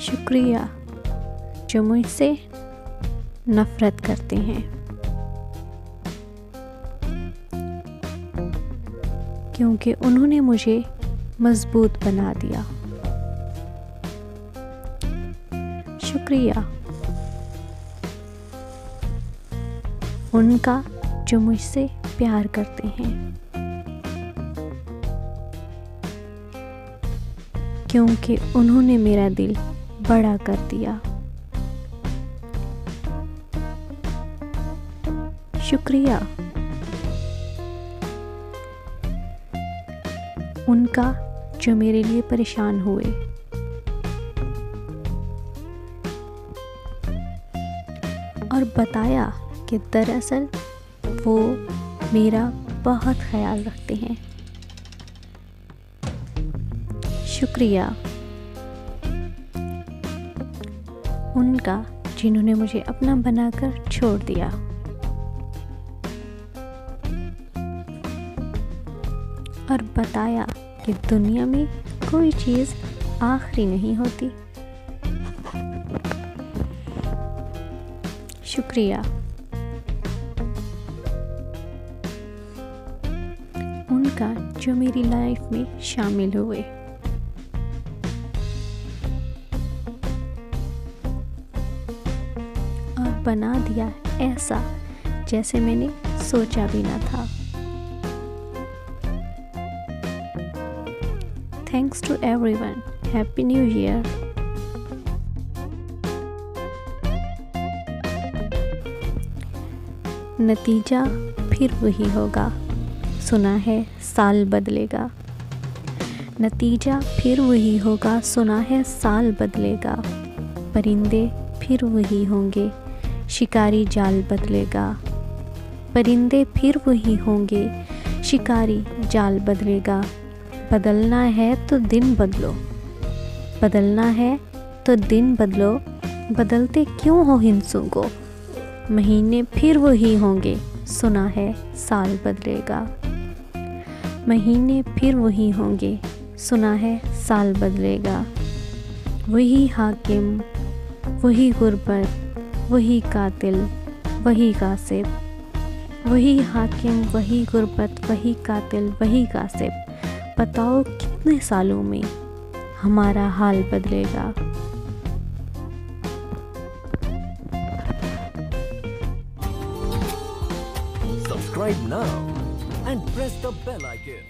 शुक्रिया, जो मुझसे नफ़रत करते हैं। क्योंकि उन्होंने मुझे मज़बूत बना दिया। शुक्रिया। उनका, जो मुझसे प्यार करते हैं। क्योंकि उन्होंने मेरा दिल बड़ा कर दिया। शुक्रिया। उनका, जो मेरे लिए परेशान हुए। और बताया कि दरअसल वो मेरा बहुत ख्याल रखते हैं। शुक्रिया। उनका जिन्होंने मुझे अपना बनाकर छोड़ दिया। और बताया कि दुनिया में कोई चीज़ आखिरी नहीं होती। शुक्रिया। उनका जो मेरी लाइफ में शामिल हुए। बना दिया ऐसा जैसे मैंने सोचा भी ना था। Thanks to everyone happy new year नतीजा फिर वही होगा। सुना है साल बदलेगा। नतीजा फिर वही होगा। सुना है साल बदलेगा। परिंदे फिर वही होंगे। शिकारी जाल बदलेगा। परिंदे फिर वही होंगे, शिकारी जाल बदलेगा। बदलना है तो दिन बदलो। बदलना है तो दिन बदलो। बदलते क्यों हो हिंसों को? महीने फिर वही होंगे, सुना है साल बदलेगा। महीने फिर वही होंगे, सुना है साल बदलेगा। वही हाकिम, वही गुर्बत वही कातिल वही कासिब वही हाकिम, वही गुर्बत, वही कातिल वही कासिब बताओ कितने सालों में हमारा हाल बदलेगा? Subscribe now and press the bell icon.